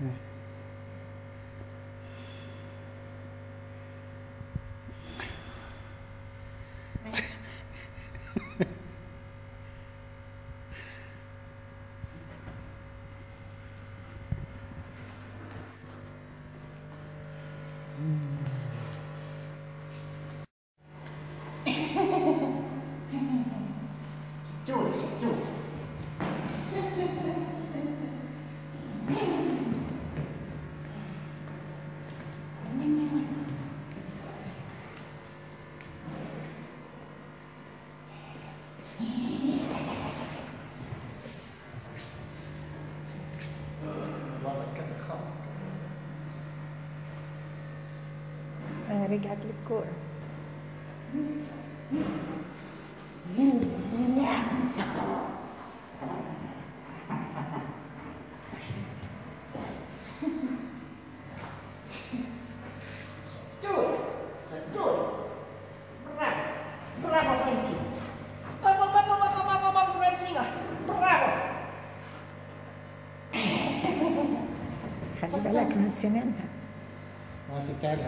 Mm-hmm. شطورة والله كده خلاص كده آه، رجعت للكورة Arriba la canción. Vamos a quitar.